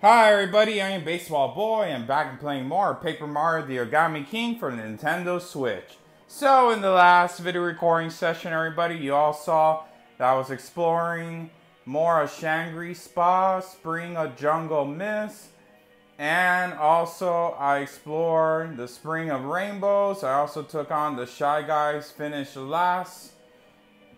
Hi everybody, I am Baseball Boy and back and playing more Paper Mario the Origami King for the Nintendo Switch. So in the last video recording session everybody, you all saw that I was exploring more of Shangri Spa, Spring of Jungle Mist, and also I explored the Spring of Rainbows. I also took on the Shy Guys Finish Last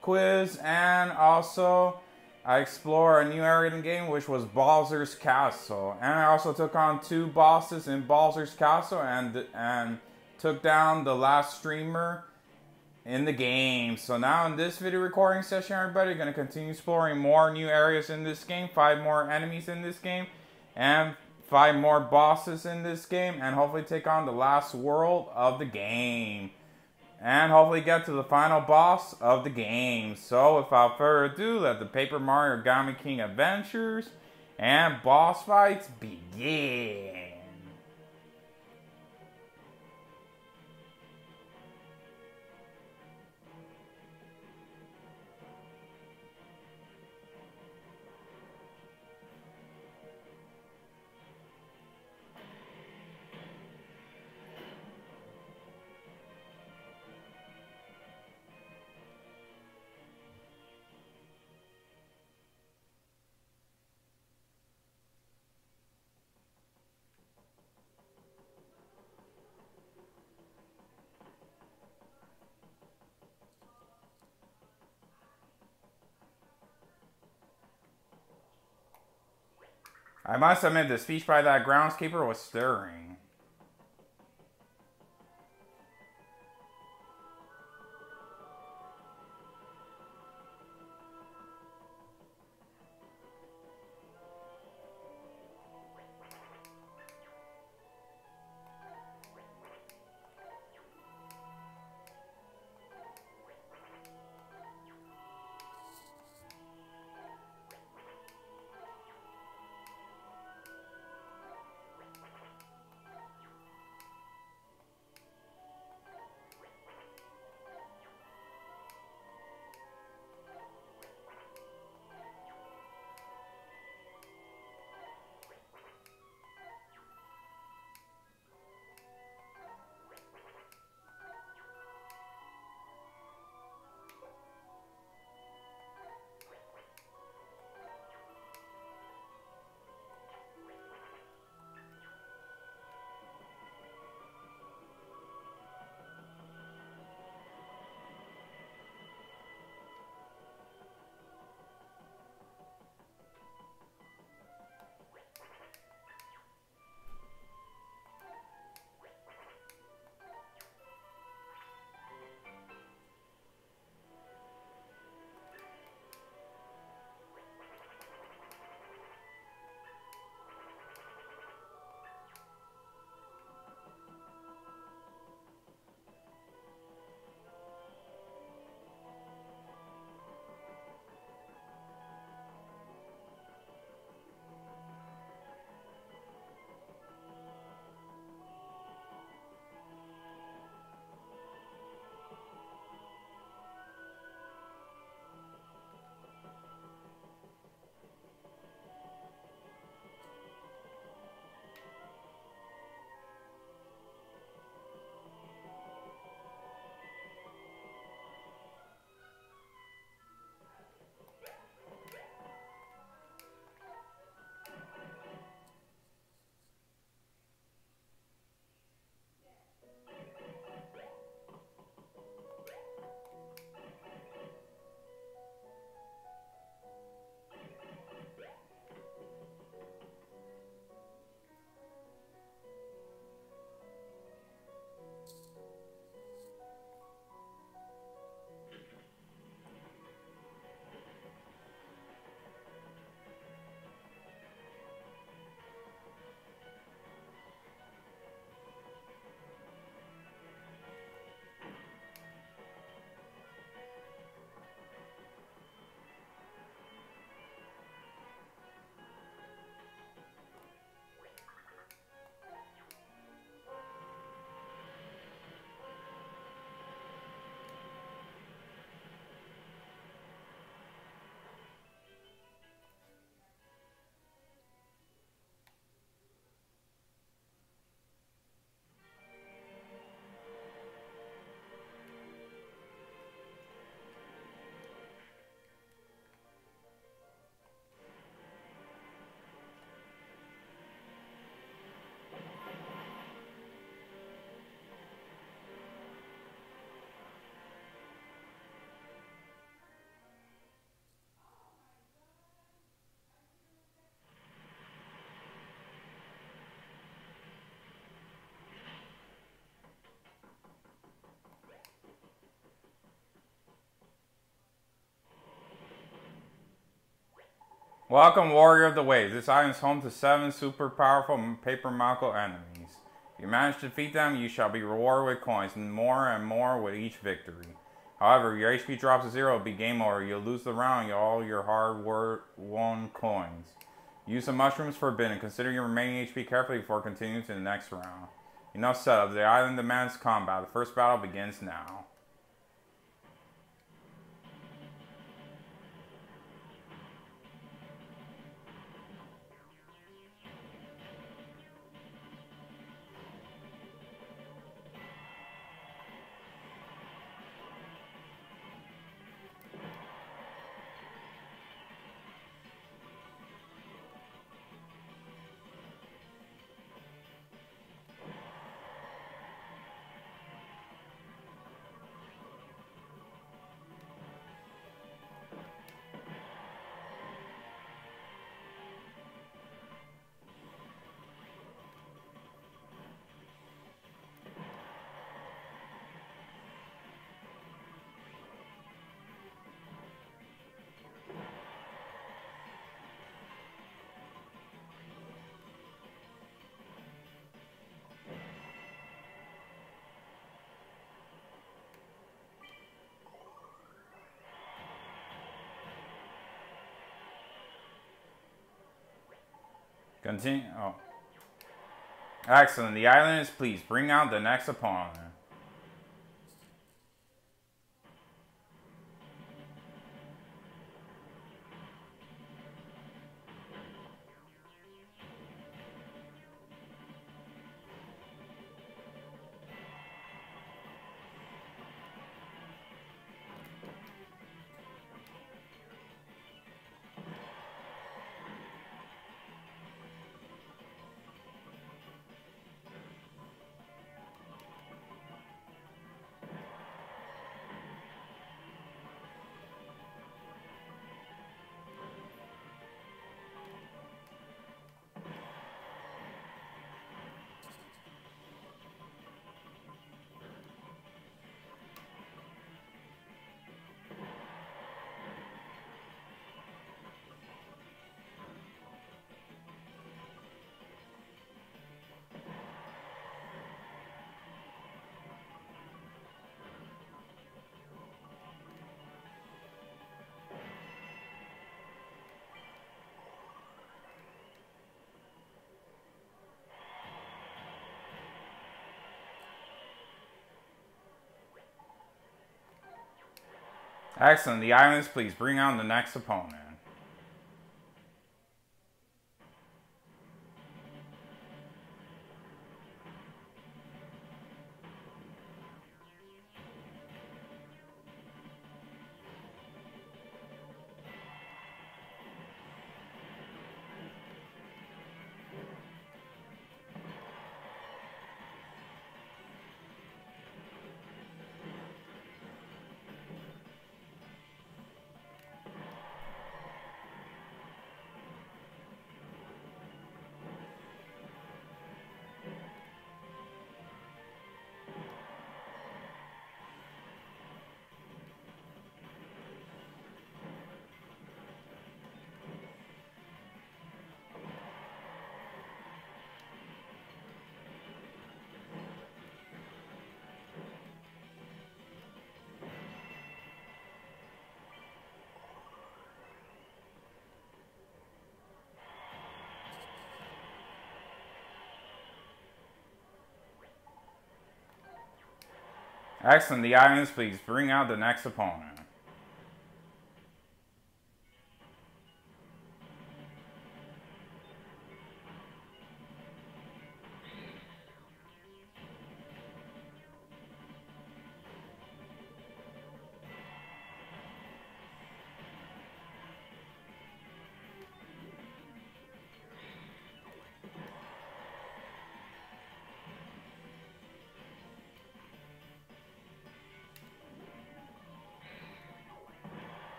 quiz and also I explored a new area in the game, which was Bowser's Castle, and I also took on two bosses in Bowser's Castle, and and took down the last streamer in the game. So now in this video recording session, everybody, gonna continue exploring more new areas in this game, five more enemies in this game, and five more bosses in this game, and hopefully take on the last world of the game and hopefully get to the final boss of the game. So without further ado, let the Paper Mario Origami King adventures and boss fights begin. I must admit, the speech by that groundskeeper was stirring. Welcome, Warrior of the Waves. This island is home to seven super powerful Paper Macho enemies. If you manage to defeat them, you shall be rewarded with coins, and more and more with each victory. However, if your HP drops to zero, it'll be game over. You'll lose the round, you'll all your hard-won coins. Use the mushrooms forbidden. Consider your remaining HP carefully before continuing to the next round. Enough setup. The island demands combat. The first battle begins now. Continue. Oh. Excellent. The island is pleased. Bring out the next opponent. Excellent. The islands, please bring on the next opponent. Excellent. The islands, please bring out the next opponent.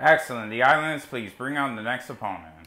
Excellent. The Islanders, please bring on the next opponent.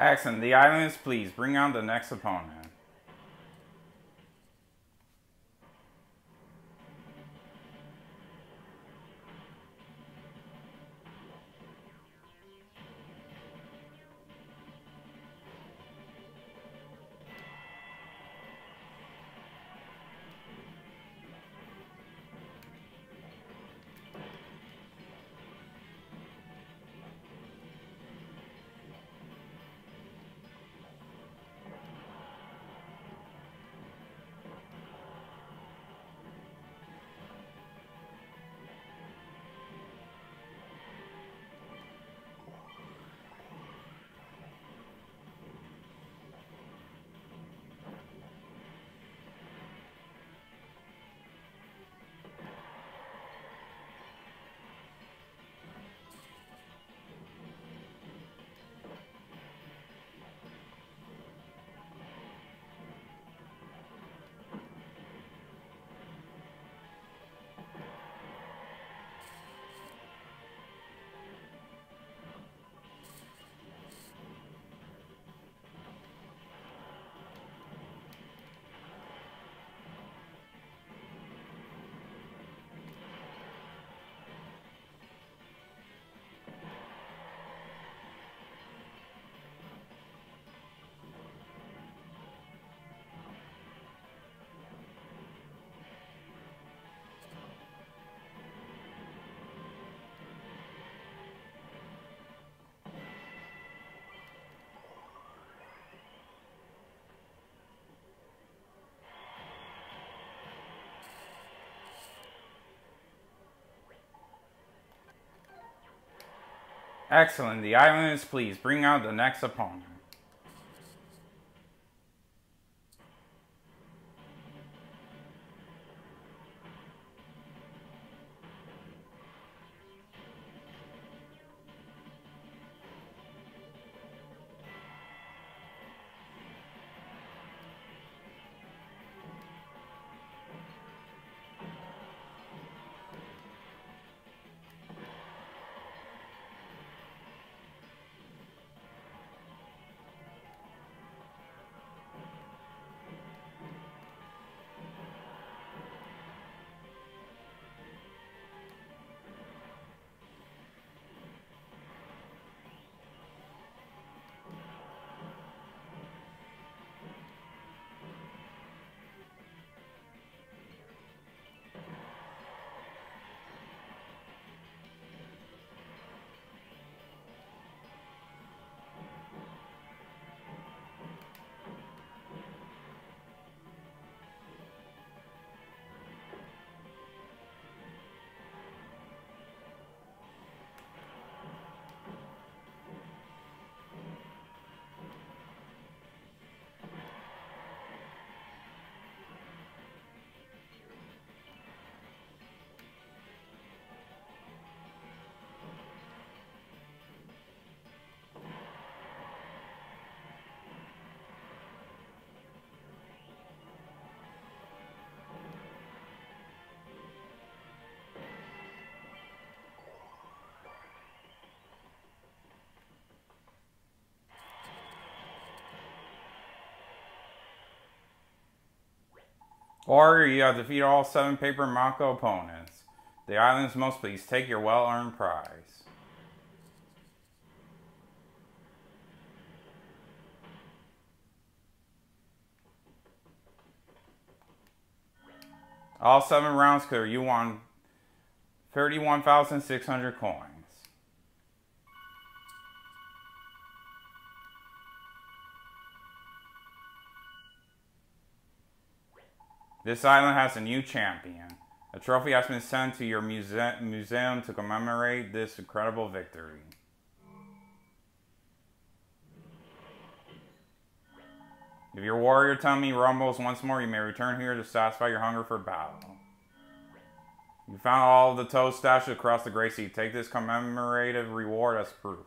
Excellent. The Islanders, please bring on the next opponent. Excellent. The Islanders, please bring out the next opponent. Or you have defeated all seven Paper Macho opponents. The island's most pleased. Take your well-earned prize. All seven rounds clear. You won 31,600 coins. This island has a new champion. A trophy has been sent to your muse museum to commemorate this incredible victory. If your warrior tummy rumbles once more, you may return here to satisfy your hunger for battle. You found all the toad stashed across the Great Sea. Take this commemorative reward as proof.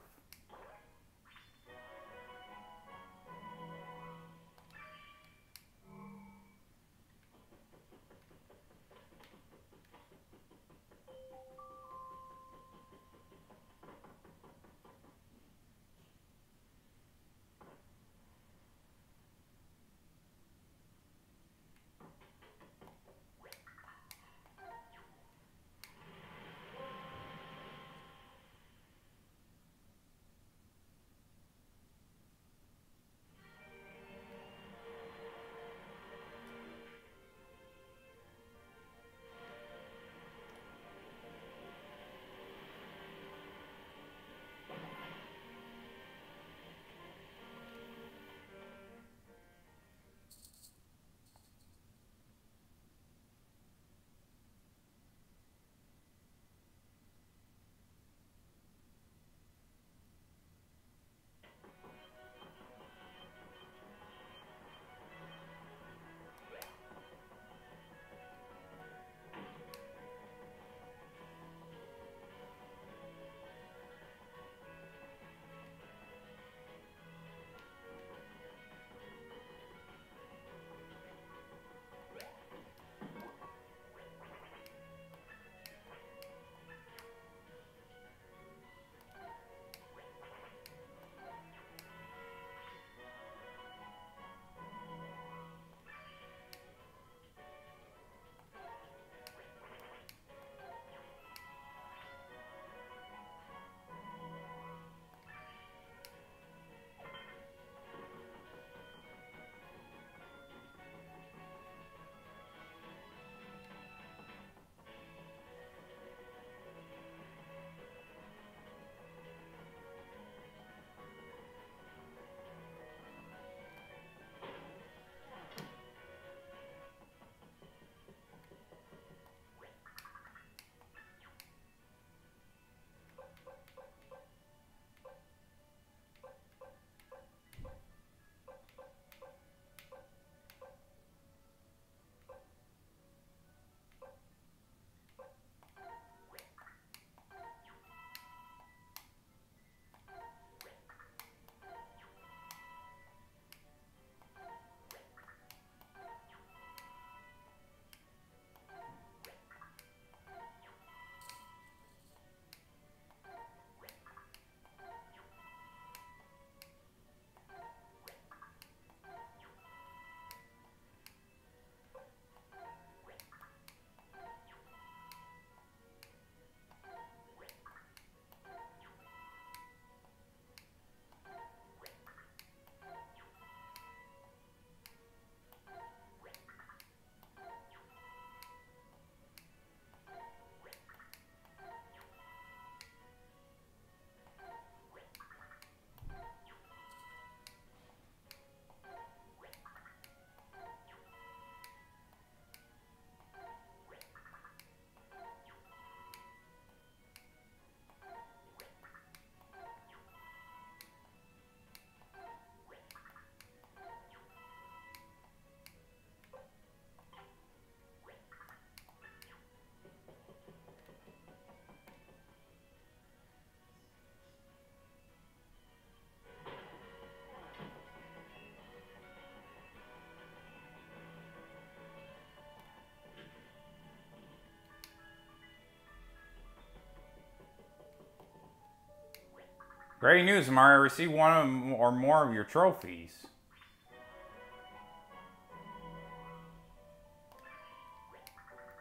Great news, Mario. Receive one or more of your trophies.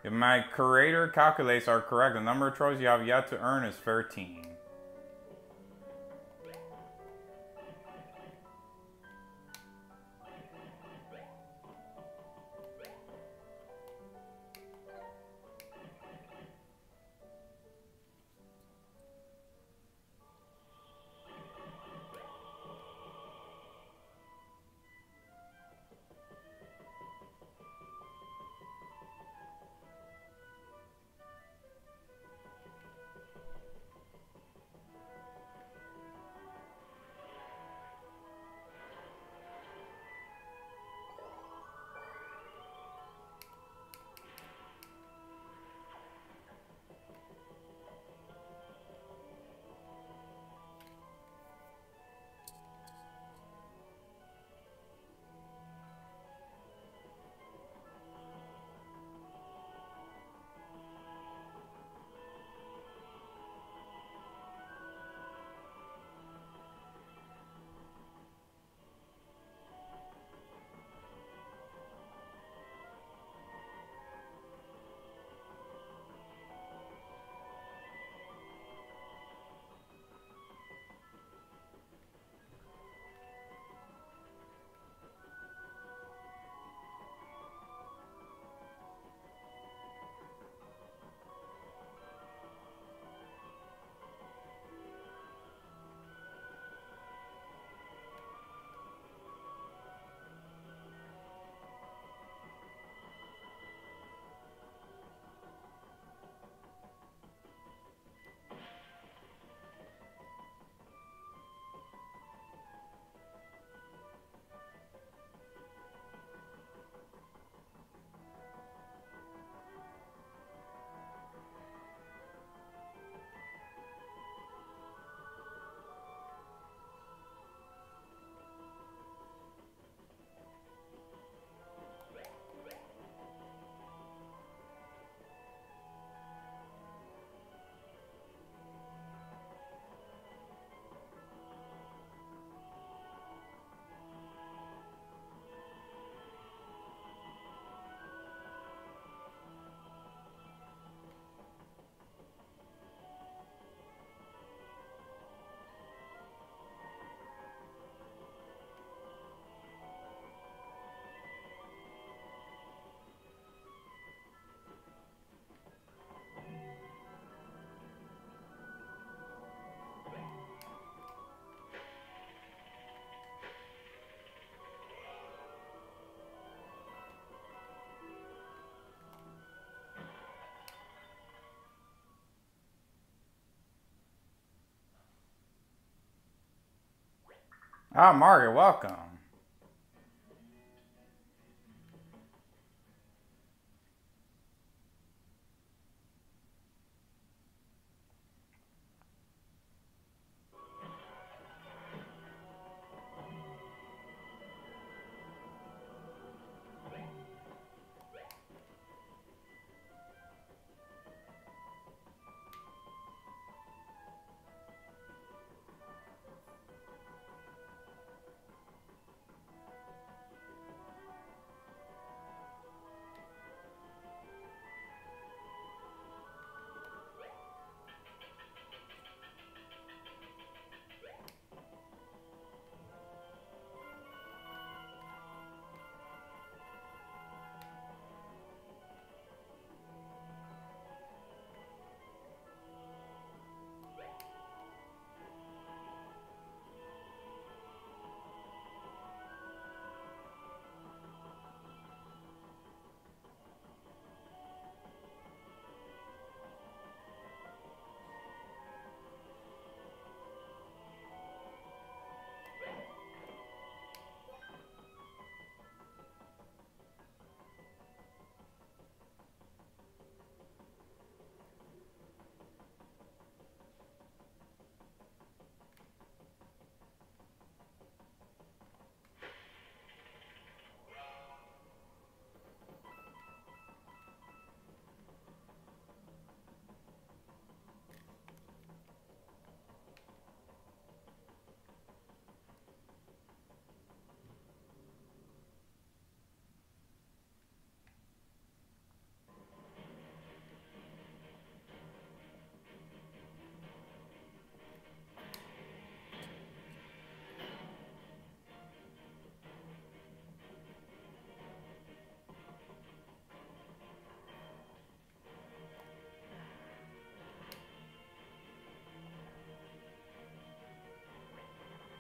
If my creator calculates are correct, the number of trophies you have yet to earn is 13. Ah, Margaret, welcome.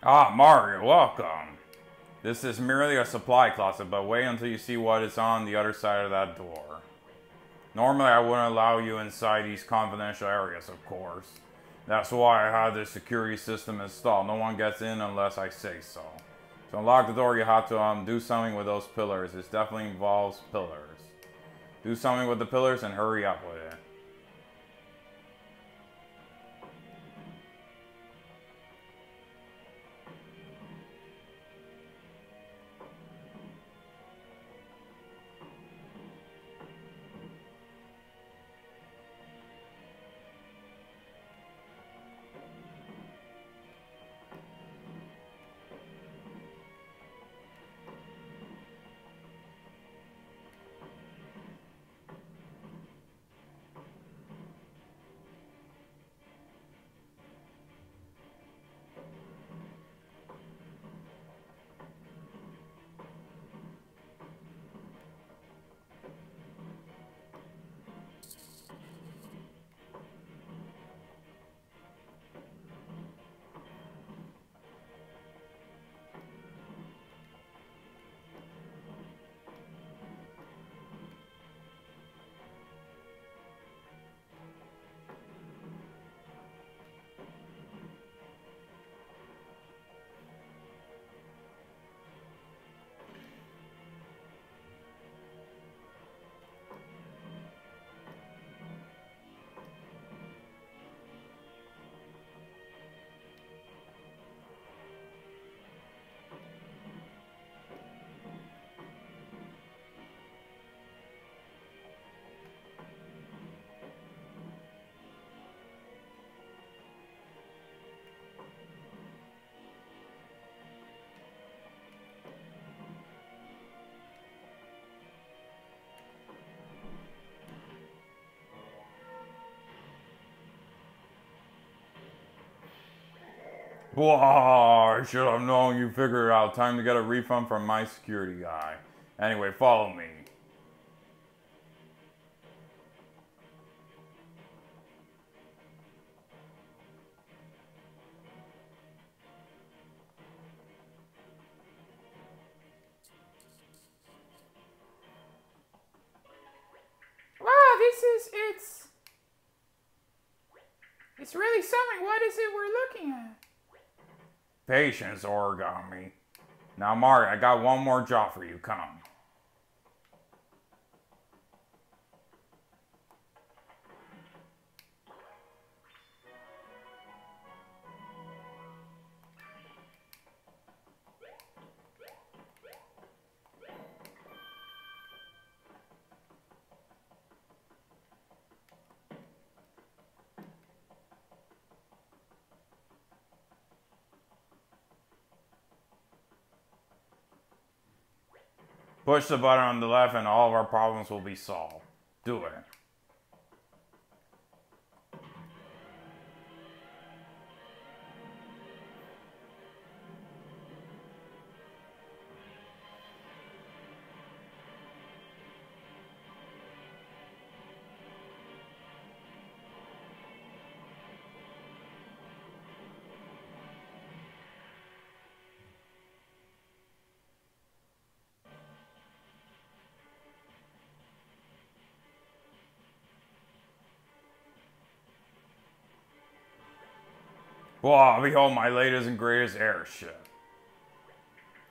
Ah, Mario, welcome. This is merely a supply closet, but wait until you see what is on the other side of that door. Normally, I wouldn't allow you inside these confidential areas, of course. That's why I have this security system installed. No one gets in unless I say so. To unlock the door, you have to um, do something with those pillars. This definitely involves pillars. Do something with the pillars and hurry up with it. Whoa, I should have known you figured it out. Time to get a refund from my security guy. Anyway, follow me. Wow, this is it's it's really something. What is it we're looking at? Patience, origami. Now, Mario, I got one more job for you. Come. Push the button on the left and all of our problems will be solved. Do it. Wow, behold my latest and greatest airship.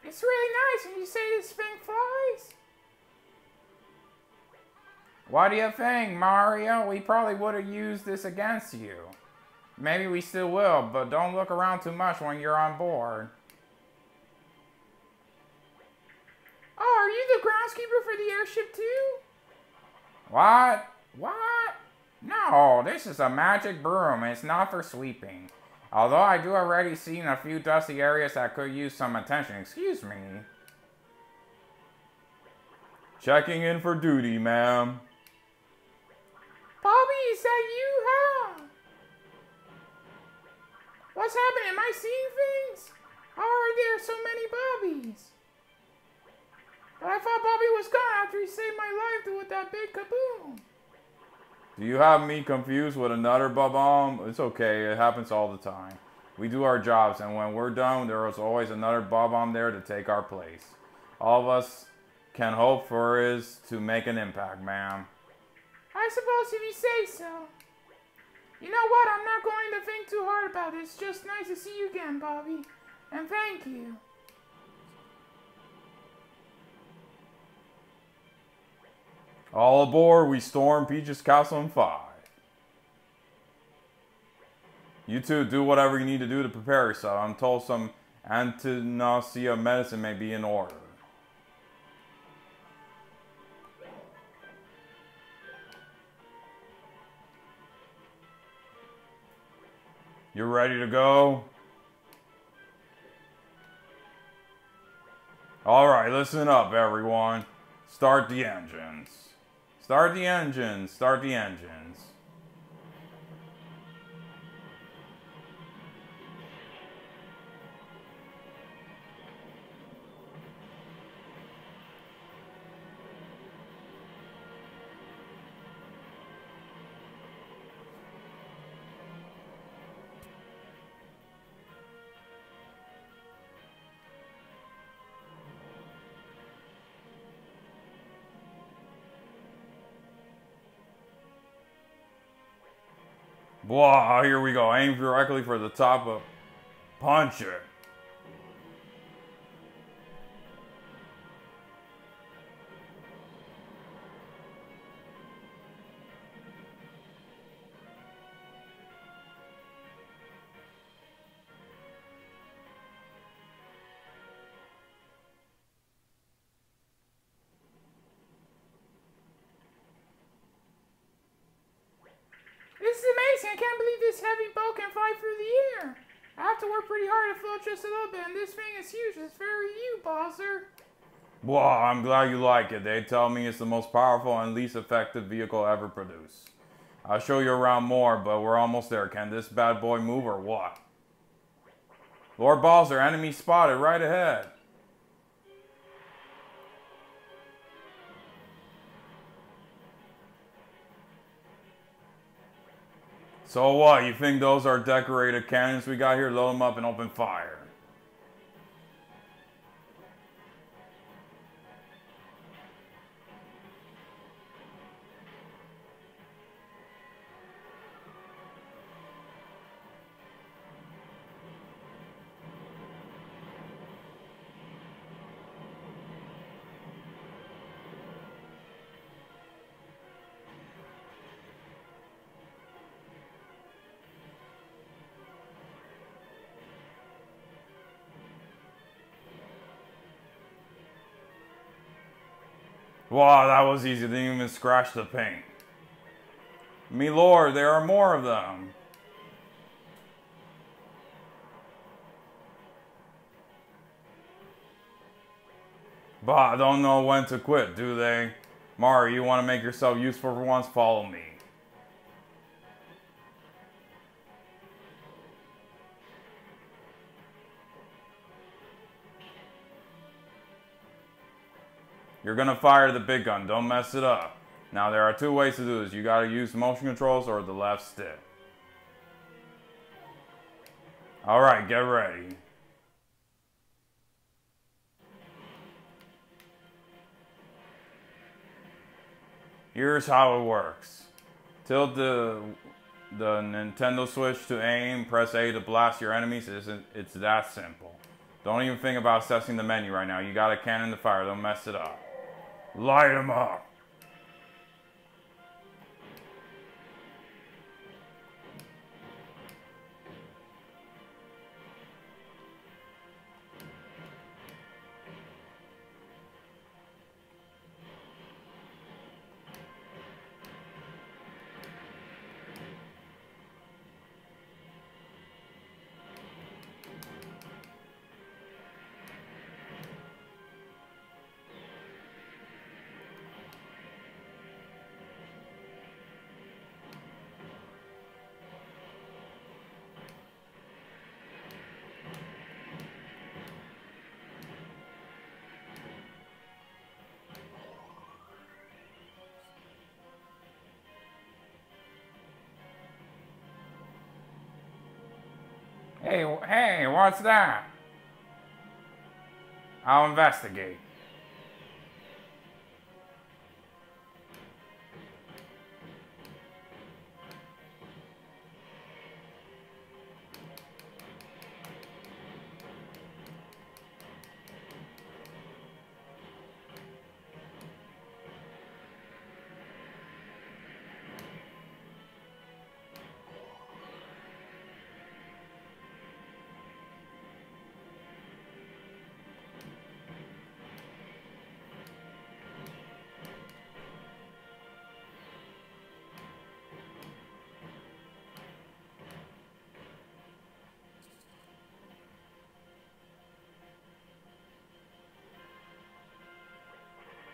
It's really nice, and you say this thing flies. What do you think, Mario? We probably would have used this against you. Maybe we still will, but don't look around too much when you're on board. Oh, are you the groundskeeper for the airship too? What? What? No, this is a magic broom. It's not for sweeping. Although I do already seen a few dusty areas that could use some attention. Excuse me. Checking in for duty, ma'am. Bobby, is that you? How? What's happening? Am I seeing things? How are there so many Bobbies? But I thought Bobby was gone after he saved my life with that big kaboom. Do you have me confused with another bomb? It's okay, it happens all the time. We do our jobs, and when we're done, there is always another Bob-omb there to take our place. All of us can hope for is to make an impact, ma'am. I suppose if you say so. You know what? I'm not going to think too hard about it. It's just nice to see you again, Bobby. And thank you. All aboard, we storm Peach's Castle in five. You two do whatever you need to do to prepare yourself. I'm told some anti-nausea medicine may be in order. You're ready to go? Alright, listen up everyone. Start the engines. Start the engines. Start the engines. Blah, here we go. Aim directly for the top of punch it. I have work pretty hard to float just a little bit, and this thing is huge. It's very you, Bowser. Blah, I'm glad you like it. They tell me it's the most powerful and least effective vehicle ever produced. I'll show you around more, but we're almost there. Can this bad boy move or what? Lord Bowser, enemy spotted right ahead. So what? You think those are decorated cannons we got here? Load them up and open fire. Wow, that was easy. They Didn't even scratch the paint. Me lord, there are more of them. Bah, I don't know when to quit, do they? Mario, you want to make yourself useful for once? Follow me. You're gonna fire the big gun, don't mess it up. Now there are two ways to do this. You gotta use motion controls or the left stick. Alright, get ready. Here's how it works. Tilt the the Nintendo Switch to aim, press A to blast your enemies. It's, it's that simple. Don't even think about accessing the menu right now. You got a cannon to fire, don't mess it up. Light them up. What's that? I'll investigate.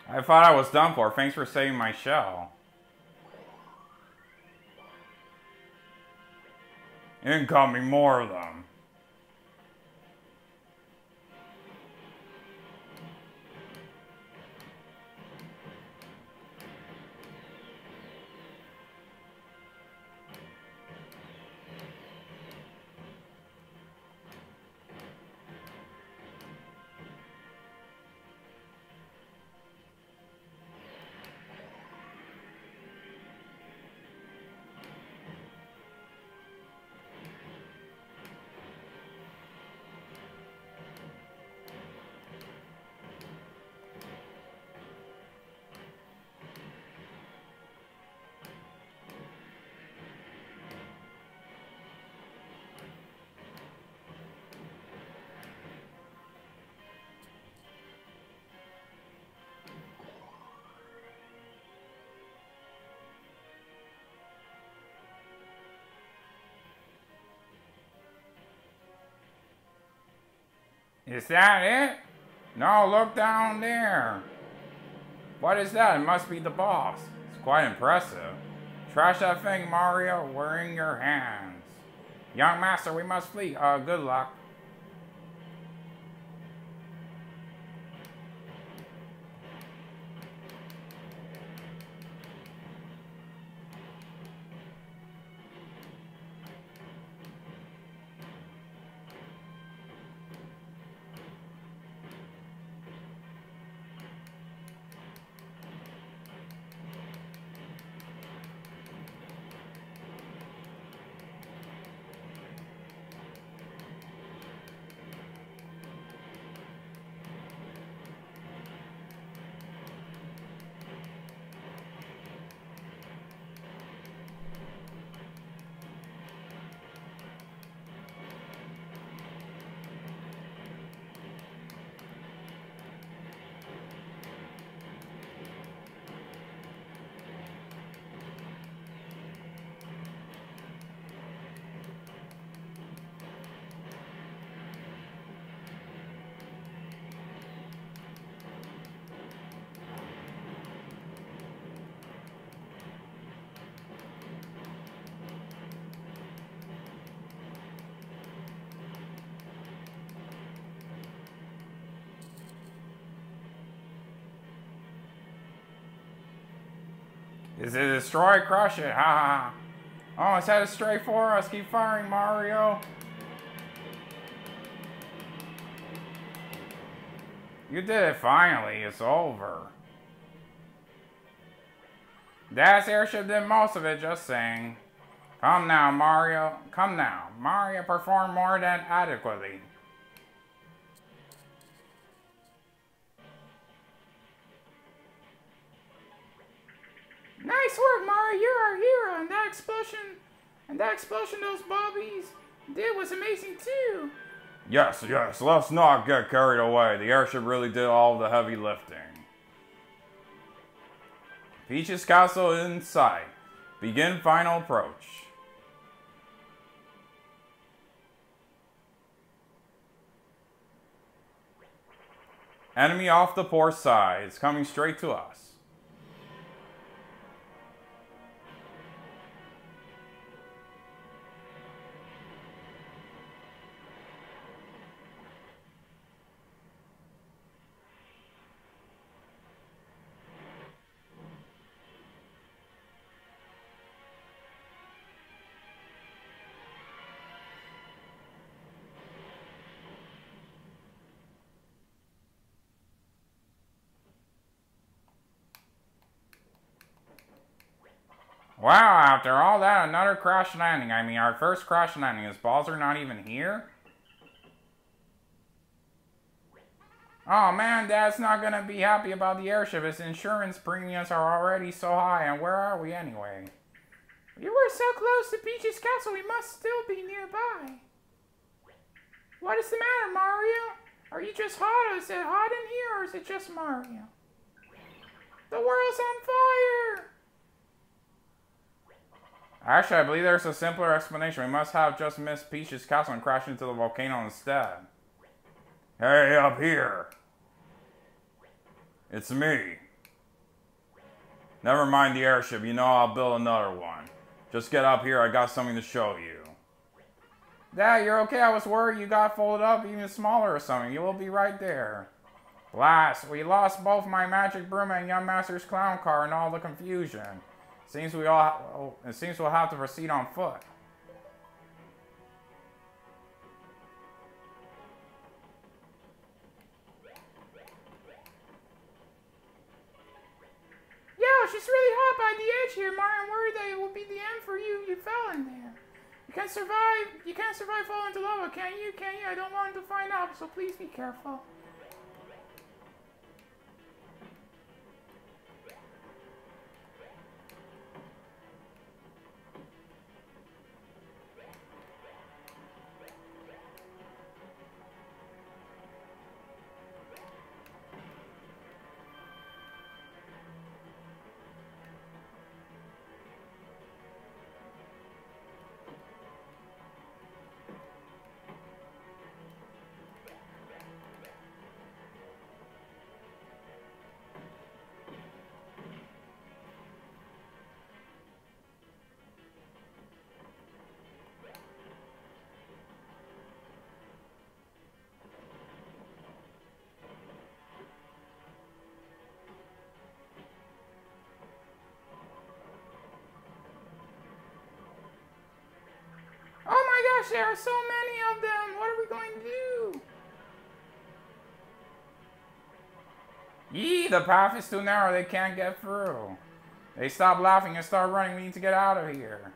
I thought I was done for. Thanks for saving my shell. Incoming more of them. Is that it? No, look down there. What is that? It must be the boss. It's quite impressive. Trash that thing, Mario. We're in your hands. Young master, we must flee. Uh, good luck. Is it destroy? Crush it. Ha ha. Oh, it's headed straight for us. Keep firing, Mario. You did it finally. It's over. That airship did most of it, just saying. Come now, Mario. Come now. Mario performed more than adequately. Nice work, Mario. You're our hero. And that explosion, and that explosion those bobbies did was amazing too. Yes, yes, let's not get carried away. The airship really did all the heavy lifting. Peach's castle in sight. Begin final approach. Enemy off the port side is coming straight to us. Wow, after all that, another crash landing. I mean, our first crash landing. Is Bowser not even here? Oh man, Dad's not gonna be happy about the airship. His insurance premiums are already so high, and where are we anyway? You were so close to Peach's castle, we must still be nearby. What is the matter, Mario? Are you just hot? Is it hot in here, or is it just Mario? The world's on fire! Actually, I believe there's a simpler explanation. We must have just missed Peach's castle and crashed into the volcano instead. Hey, up here! It's me. Never mind the airship, you know I'll build another one. Just get up here, I got something to show you. Dad, you're okay? I was worried you got folded up even smaller or something. You will be right there. Blast, we lost both my magic broom and young master's clown car in all the confusion. Seems we all it seems we'll have to proceed on foot. Yeah, it's just really hot by the edge here, Mario. I'm worried that it will be the end for you. You fell in there. You can't survive. You can't survive falling into lava, can you? Can you? I don't want to find out, so please be careful. My gosh, there are so many of them. What are we going to do? Yee, the path is too narrow, they can't get through. They stop laughing and start running, we need to get out of here.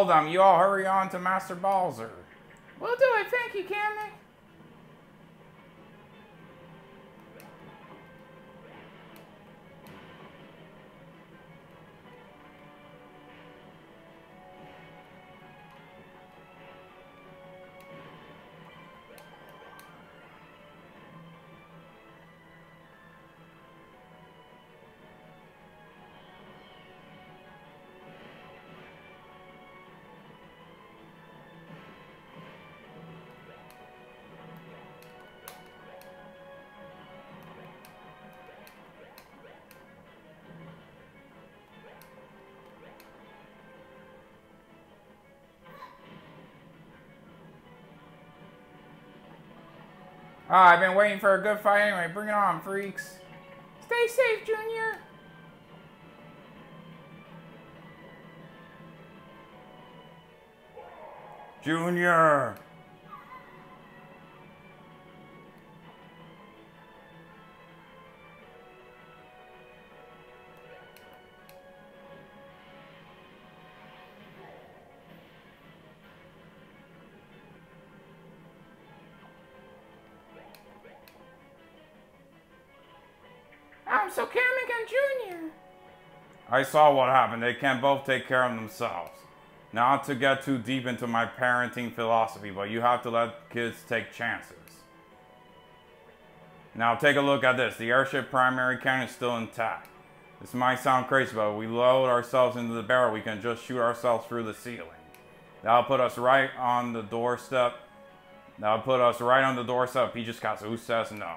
Hold on. You all hurry on to Master Bowser. We'll do it. Thank you, Kamek. Oh, I've been waiting for a good fight anyway. Bring it on, freaks. Stay safe, Junior. Junior! I saw what happened. They can't both take care of themselves. Not to get too deep into my parenting philosophy, but you have to let kids take chances. Now take a look at this. The airship primary cannon is still intact. This might sound crazy, but if we load ourselves into the barrel, we can just shoot ourselves through the ceiling. That'll put us right on the doorstep. That'll put us right on the doorstep of Peach's Castle. Who says no?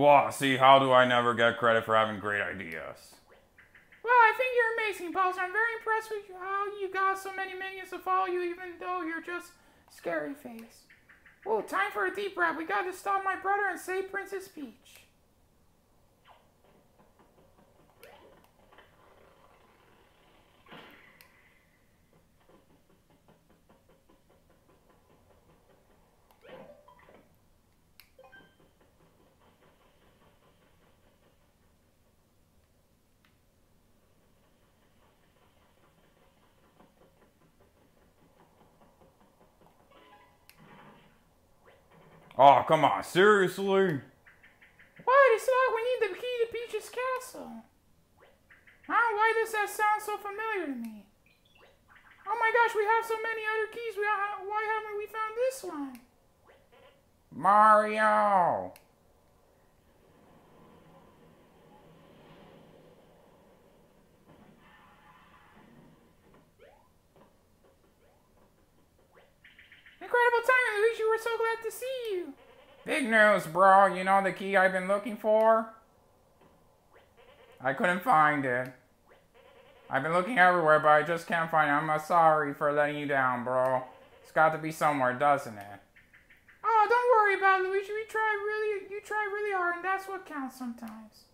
Blah, see, how do I never get credit for having great ideas? Well, I think you're amazing, Bowser. I'm very impressed with how you got so many minions to follow you, even though you're just scary face. Whoa, time for a deep breath. We got to stop my brother and save Princess Peach. Oh, come on, seriously? What? It's like we need the key to Peach's castle. Huh? Why does that sound so familiar to me? Oh my gosh, we have so many other keys. We ha- why haven't we found this one? Mario! Luigi. We're so glad to see you. Big news, bro. You know the key I've been looking for? I couldn't find it. I've been looking everywhere, but I just can't find it. I'm uh, sorry for letting you down, bro. It's got to be somewhere, doesn't it? Oh, don't worry about it, Luigi. We try really, you try really hard, and that's what counts sometimes.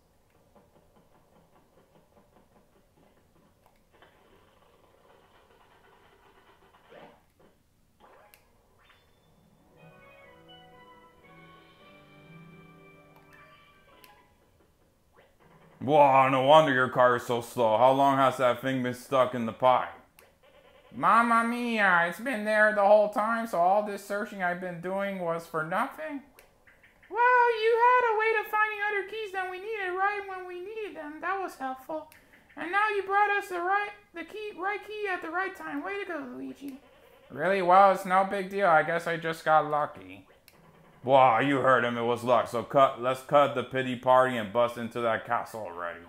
Wow, no wonder your car is so slow. How long has that thing been stuck in the pipe? Mamma mia, it's been there the whole time, so all this searching I've been doing was for nothing? Well, you had a way of finding other keys than we needed right when we needed them. That was helpful. And now you brought us the right the key right key at the right time. Way to go, Luigi. Really? Well, it's no big deal. I guess I just got lucky. Wow, you heard him. It was luck. So cut. Let's cut the pity party and bust into that castle already.